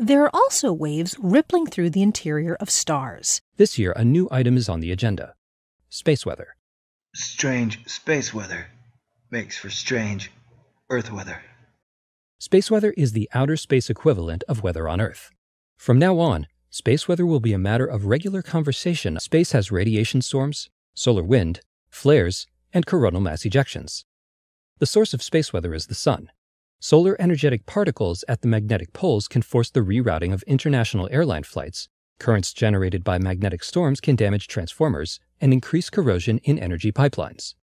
There are also waves rippling through the interior of stars. This year, a new item is on the agenda space weather. Strange space weather makes for strange Earth weather. Space weather is the outer space equivalent of weather on Earth. From now on, space weather will be a matter of regular conversation. Space has radiation storms, solar wind, flares, and coronal mass ejections. The source of space weather is the Sun. Solar energetic particles at the magnetic poles can force the rerouting of international airline flights. Currents generated by magnetic storms can damage transformers and increase corrosion in energy pipelines.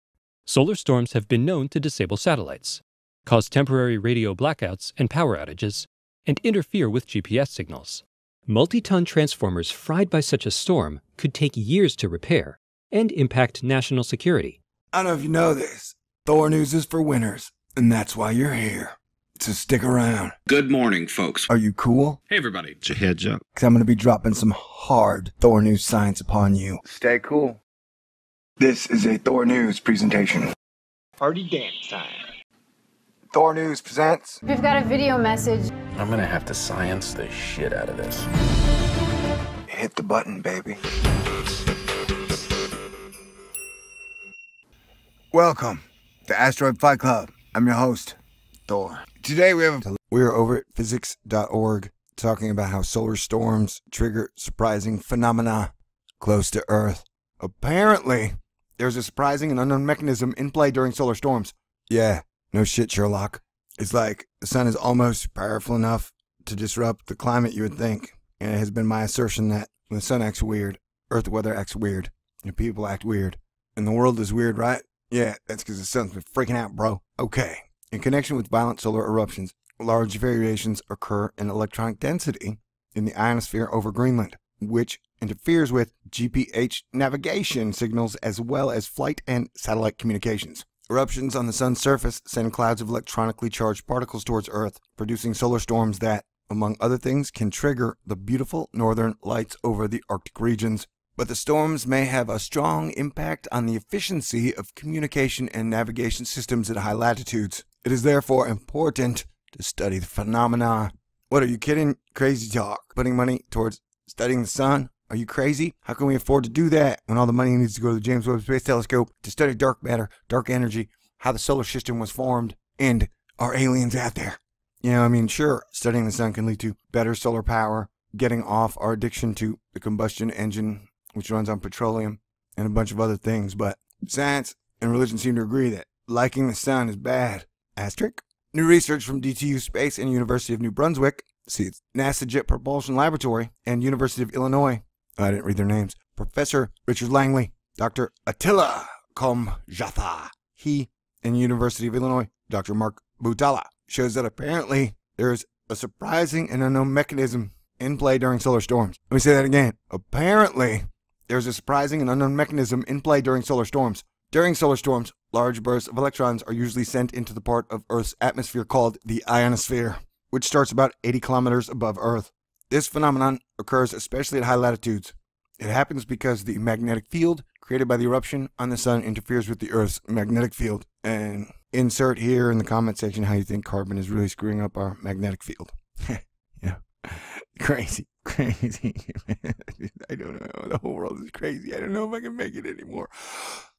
Solar storms have been known to disable satellites, cause temporary radio blackouts and power outages, and interfere with GPS signals. Multi ton transformers fried by such a storm could take years to repair and impact national security. I don't know if you know this. Thor News is for winners, and that's why you're here. So stick around. Good morning, folks. Are you cool? Hey, everybody. It's your heads up. Because I'm going to be dropping some hard Thor News science upon you. Stay cool. This is a Thor News presentation. Party dance time. Thor News presents. We've got a video message. I'm gonna have to science the shit out of this. Hit the button, baby. Welcome to Asteroid Fight Club. I'm your host, Thor. Today we have a, we are over at physics.org talking about how solar storms trigger surprising phenomena close to Earth. Apparently, there's a surprising and unknown mechanism in play during solar storms. Yeah, no shit, Sherlock. It's like the sun is almost powerful enough to disrupt the climate, you would think. And it has been my assertion that when the sun acts weird, Earth weather acts weird, and people act weird. And the world is weird, right? Yeah, that's because the sun's been freaking out, bro. Okay. In connection with violent solar eruptions, large variations occur in electronic density in the ionosphere over Greenland, which interferes with GPH navigation signals as well as flight and satellite communications. Eruptions on the sun's surface send clouds of electronically charged particles towards Earth, producing solar storms that, among other things, can trigger the beautiful northern lights over the Arctic regions. But the storms may have a strong impact on the efficiency of communication and navigation systems at high latitudes. It is therefore important to study the phenomena. What are you kidding? Crazy talk. Putting money towards studying the sun? Are you crazy? How can we afford to do that when all the money needs to go to the James Webb Space Telescope to study dark matter, dark energy, how the solar system was formed, and are aliens out there? You know, I mean, sure, studying the sun can lead to better solar power, getting off our addiction to the combustion engine, which runs on petroleum, and a bunch of other things, but science and religion seem to agree that liking the sun is bad. Asterisk? New research from DTU Space and University of New Brunswick, see, it's NASA Jet Propulsion Laboratory, and University of Illinois I didn't read their names. Professor Richard Langley, Dr. Attila Komjathy, he, and University of Illinois, Dr. Mark Butala, shows that apparently there is a surprising and unknown mechanism in play during solar storms. Let me say that again. Apparently, there's a surprising and unknown mechanism in play during solar storms. During solar storms, large bursts of electrons are usually sent into the part of Earth's atmosphere called the ionosphere, which starts about 80 kilometers above Earth. This phenomenon occurs especially at high latitudes. It happens because the magnetic field created by the eruption on the sun interferes with the Earth's magnetic field. And insert here in the comment section how you think carbon is really screwing up our magnetic field. Crazy. Crazy. I don't know. The whole world is crazy. I don't know if I can make it anymore.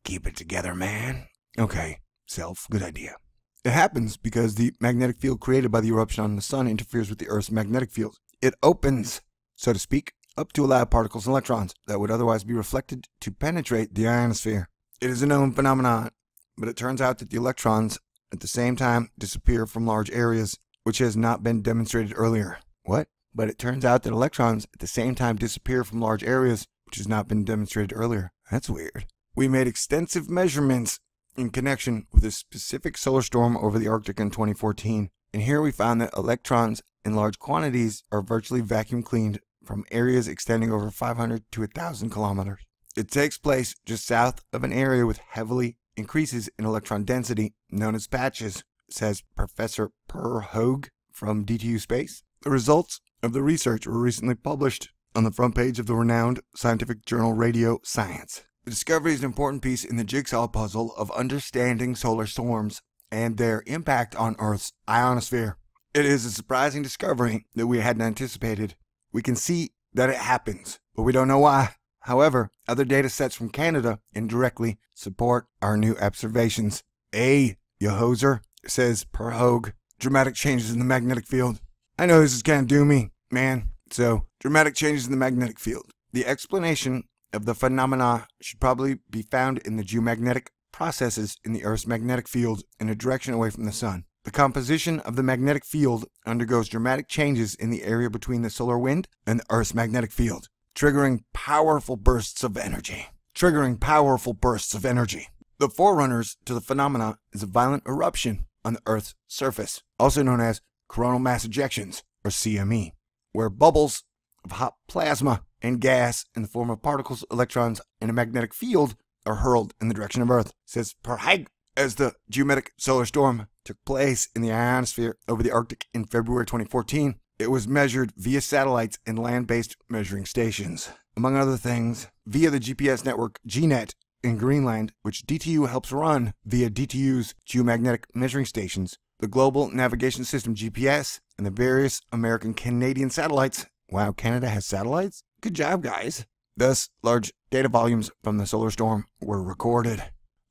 Keep it together, man. Okay. Self. Good idea. It happens because the magnetic field created by the eruption on the sun interferes with the Earth's magnetic field. It opens, so to speak, up to allow particles and electrons that would otherwise be reflected to penetrate the ionosphere. It is a known phenomenon, but it turns out that the electrons at the same time disappear from large areas, which has not been demonstrated earlier. What? But it turns out that electrons at the same time disappear from large areas, which has not been demonstrated earlier. That's weird. We made extensive measurements in connection with a specific solar storm over the Arctic in 2014, and here we found that electrons in large quantities are virtually vacuum cleaned from areas extending over 500 to 1,000 kilometers. It takes place just south of an area with heavily increases in electron density known as patches, says Professor Per Høeg from DTU Space. The results of the research were recently published on the front page of the renowned scientific journal Radio Science. The discovery is an important piece in the jigsaw puzzle of understanding solar storms and their impact on Earth's ionosphere. It is a surprising discovery that we hadn't anticipated. We can see that it happens, but we don't know why. However, other data sets from Canada indirectly support our new observations. A, you says Per Høeg. Dramatic changes in the magnetic field. I know this is kind of doomy, man. So, dramatic changes in the magnetic field. The explanation of the phenomena should probably be found in the geomagnetic processes in the Earth's magnetic field in a direction away from the Sun. The composition of the magnetic field undergoes dramatic changes in the area between the solar wind and the Earth's magnetic field, triggering powerful bursts of energy. Triggering powerful bursts of energy. The forerunners to the phenomena is a violent eruption on the Earth's surface, also known as coronal mass ejections, or CME, where bubbles of hot plasma and gas in the form of particles, electrons, and a magnetic field are hurled in the direction of Earth, says Per Høeg. As the geometric solar storm took place in the ionosphere over the Arctic in February 2014, it was measured via satellites and land based measuring stations. Among other things, via the GPS network GNET in Greenland, which DTU helps run via DTU's geomagnetic measuring stations, the Global Navigation System GPS, and the various American Canadian satellites. Wow, Canada has satellites? Good job, guys. Thus, large data volumes from the solar storm were recorded.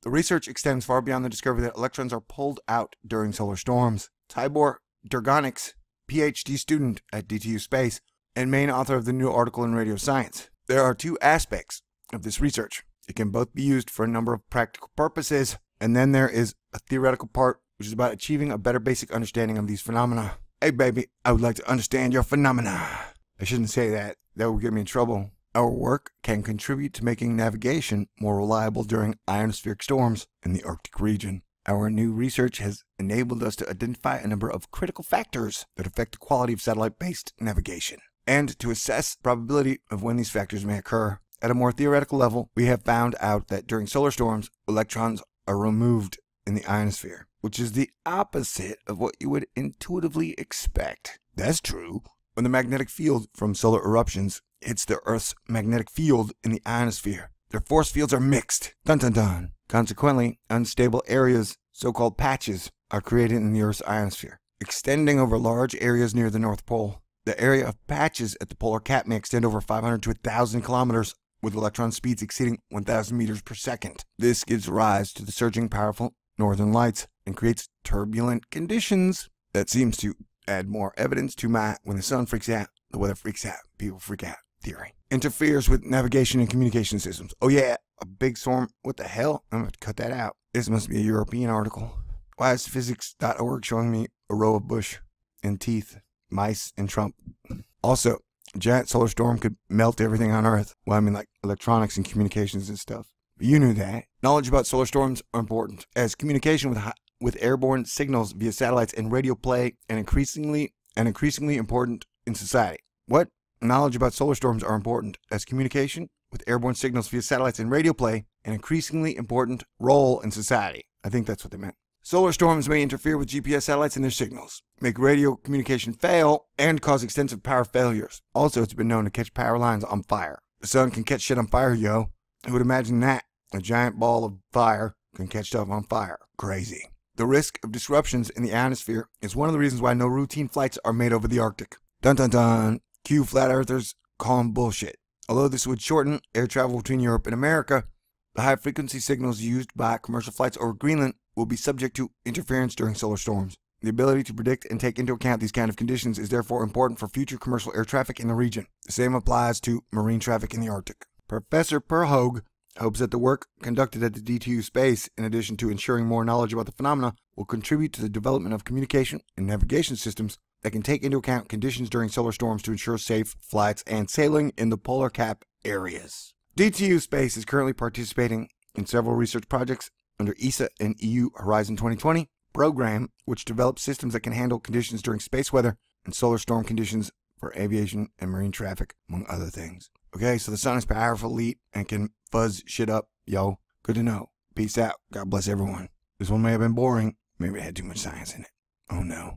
The research extends far beyond the discovery that electrons are pulled out during solar storms. Tibor Durgonics, PhD student at DTU Space and main author of the new article in Radio Science. There are two aspects of this research. It can both be used for a number of practical purposes, and then there is a theoretical part which is about achieving a better basic understanding of these phenomena. Hey, baby, I would like to understand your phenomena. I shouldn't say that. That would get me in trouble. Our work can contribute to making navigation more reliable during ionospheric storms in the Arctic region. Our new research has enabled us to identify a number of critical factors that affect the quality of satellite-based navigation and to assess probability of when these factors may occur. At a more theoretical level, we have found out that during solar storms, electrons are removed in the ionosphere, which is the opposite of what you would intuitively expect. That's true. When the magnetic field from solar eruptions hits the Earth's magnetic field in the ionosphere. Their force fields are mixed. Dun dun dun. Consequently, unstable areas, so called patches, are created in the Earth's ionosphere, extending over large areas near the North Pole. The area of patches at the polar cap may extend over 500 to 1,000 kilometers, with electron speeds exceeding 1,000 meters per second. This gives rise to the surging, powerful northern lights and creates turbulent conditions. That seems to add more evidence to my when the sun freaks out, the weather freaks out, people freak out theory. Interferes with navigation and communication systems. Oh yeah, a big storm. What the hell? I'm going to cut that out. This must be a European article. Why is physics.org showing me a row of bush and teeth, mice and Trump? Also, giant solar storm could melt everything on Earth. Well, I mean like electronics and communications and stuff. You knew that. Knowledge about solar storms are important, as communication with with airborne signals via satellites and radio play and increasingly and increasingly important in society. What? Knowledge about solar storms are important, as communication with airborne signals via satellites and radio play an increasingly important role in society. I think that's what they meant. Solar storms may interfere with GPS satellites and their signals, make radio communication fail, and cause extensive power failures. Also, it's been known to catch power lines on fire. The sun can catch shit on fire, yo. Who would imagine that? A giant ball of fire can catch stuff on fire. Crazy. The risk of disruptions in the atmosphere is one of the reasons why no routine flights are made over the Arctic. Dun dun dun. Cue flat earthers call them bullshit. Although this would shorten air travel between Europe and America, the high frequency signals used by commercial flights over Greenland will be subject to interference during solar storms. The ability to predict and take into account these kind of conditions is therefore important for future commercial air traffic in the region. The same applies to marine traffic in the Arctic. Professor Per Høeg hopes that the work conducted at the DTU space, in addition to ensuring more knowledge about the phenomena, will contribute to the development of communication and navigation systems that can take into account conditions during solar storms to ensure safe flights and sailing in the polar cap areas. DTU Space is currently participating in several research projects under ESA and EU Horizon 2020 program, which develops systems that can handle conditions during space weather and solar storm conditions for aviation and marine traffic, among other things. Okay, so the sun is powerful, elite, and can fuzz shit up. Yo, good to know. Peace out. God bless everyone. This one may have been boring. Maybe it had too much science in it. Oh no.